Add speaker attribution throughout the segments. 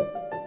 Speaker 1: Good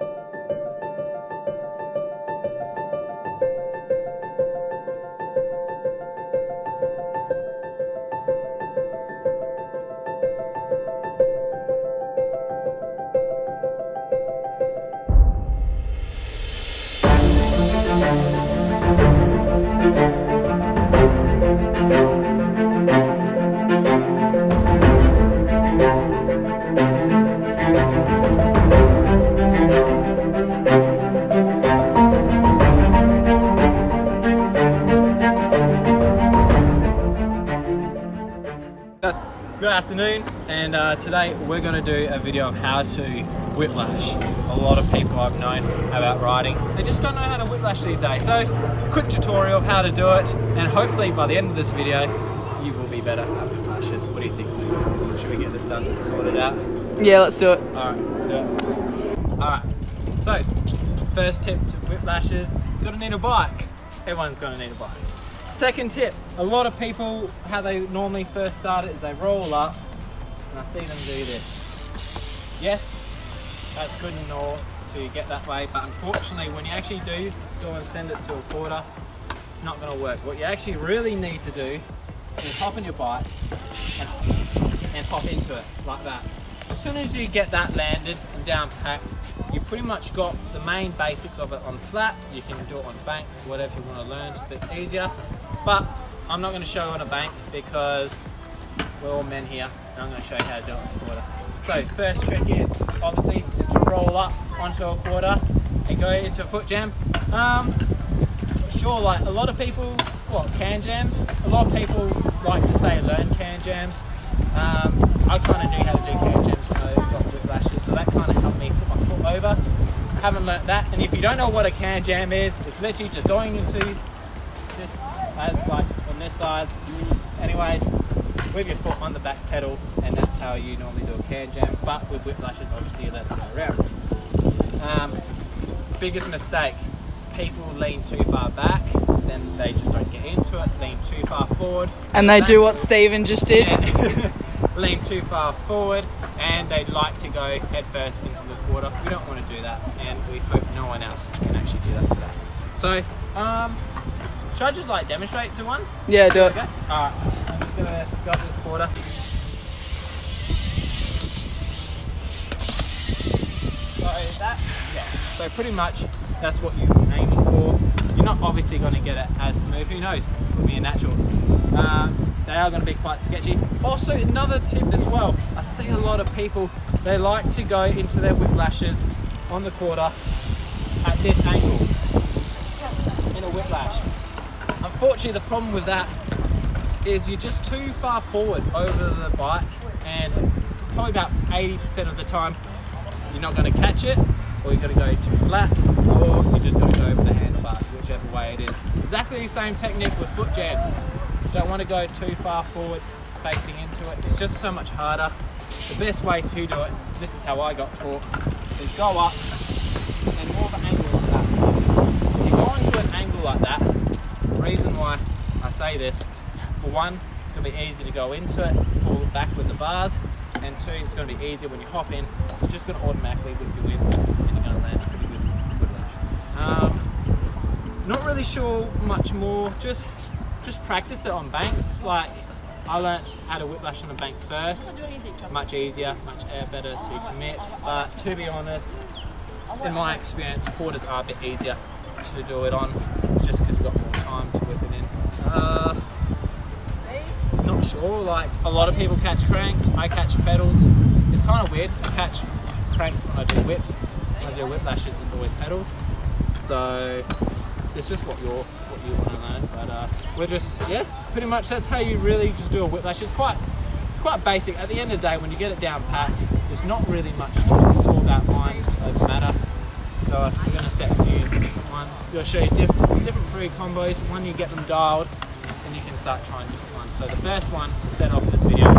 Speaker 1: afternoon and uh, today we're going to do a video of how to whiplash. A lot of people I've known about riding, they just don't know how to whiplash these days. So quick tutorial of how to do it and hopefully by the end of this video you will be better at whiplashes. What do you think Luke? Should we get this done and sorted out?
Speaker 2: Yeah, let's do it.
Speaker 1: Alright, alright. So, first tip to whiplashes, you're gonna need a bike. Everyone's gonna need a bike. Second tip, a lot of people, how they normally first start it is they roll up, and I see them do this. Yes, that's good and all to get that way, but unfortunately when you actually do go and send it to a quarter, it's not gonna work. What you actually really need to do is hop on your bike and, and hop into it, like that. As soon as you get that landed and down packed, you've pretty much got the main basics of it on flat. You can do it on banks, whatever you want to learn, it's a bit easier. But I'm not going to show you on a bank because we're all men here and I'm going to show you how to do it on quarter. So first trick is obviously is to roll up onto a quarter and go into a foot jam. Um, sure, like a lot of people, what, can jams? A lot of people like to say learn can jams. Um, I kind of knew how to do can jams when I got whiplashes, so that kind of helped me put my foot over. Haven't learnt that, and if you don't know what a can jam is, it's literally just going into this as like on this side. Anyways, with your foot on the back pedal, and that's how you normally do a can jam. But with whiplashes, obviously you let it go around. Um, biggest mistake: people lean too far back, then they just don't get into it. Lean too far forward,
Speaker 2: And they
Speaker 1: Back-
Speaker 2: do what Steven just did.
Speaker 1: lean too far forward and they'd like to go head first into the quarter. We don't want to do that and we hope no one else can actually do that today. So, um, should I just like demonstrate to one?
Speaker 2: Yeah, do it.
Speaker 1: Okay. Alright, I'm just gonna go up this quarter. So that, yeah. So pretty much that's what you're aiming for. You're not obviously going to get it as smooth. Who knows? Could be a natural. Um, they are going to be quite sketchy. Also, another tip as well. I see a lot of people. They like to go into their whiplashes on the quarter at this angle in a whiplash. Unfortunately, the problem with that is you're just too far forward over the bike and probably about 80% of the time you're not going to catch it or you're going to go too flat or you're just going to go over the handlebars, whichever way it is. Exactly the same technique with foot jams. Don't want to go too far forward facing into it. It's just so much harder. The best way to do it, this is how I got taught, is go up and more of an angle like that. If you go into an angle like that, the reason why I say this, for one, it's going to be easy to go into it, pull it back with the bars, and two, it's going to be easier when you hop in, it's just going to automatically whip you in, and you're going to land a pretty good. Um, not really sure much more, just just practice it on banks. Like, I learnt how to whiplash on the bank first, much easier, much better to commit, but to be honest, in my experience, quarters are a bit easier to do it on, just a lot of people catch cranks, I catch pedals. It's kind of weird, I catch cranks when I do whips. When I do whiplashes, it's always pedals. So it's just what you're what you want to learn. But uh, we're just yeah, pretty much that's how you really just do a whiplash. It's quite quite basic. At the end of the day, when you get it down pat, there's not really much to it. It's all about mind over matter. So we're going to set a few different ones. I'll show you different different free combos. When you get them dialed, start trying different ones. So the first one to set off this video,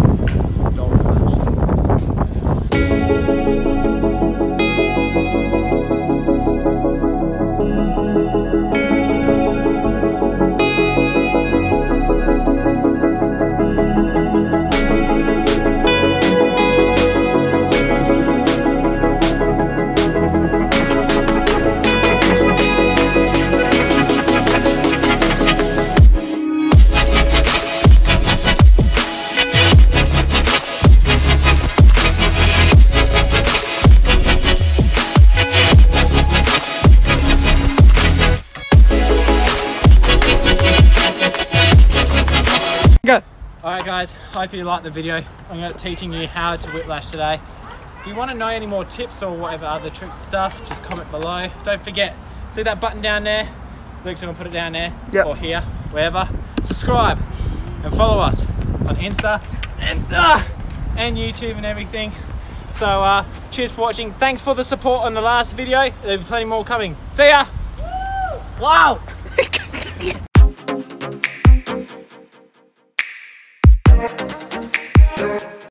Speaker 1: Alright guys, hope you liked the video. I'm going to be teaching you how to whiplash today. If you want to know any more tips or whatever other tricks and stuff, just comment below. Don't forget, see that button down there? Luke's going to put it down there
Speaker 2: Yep.
Speaker 1: or here, wherever. Subscribe and follow us on Insta and uh, and YouTube and everything. So uh, cheers for watching. Thanks for the support on the last video. There'll be plenty more coming. See ya!
Speaker 2: Wow.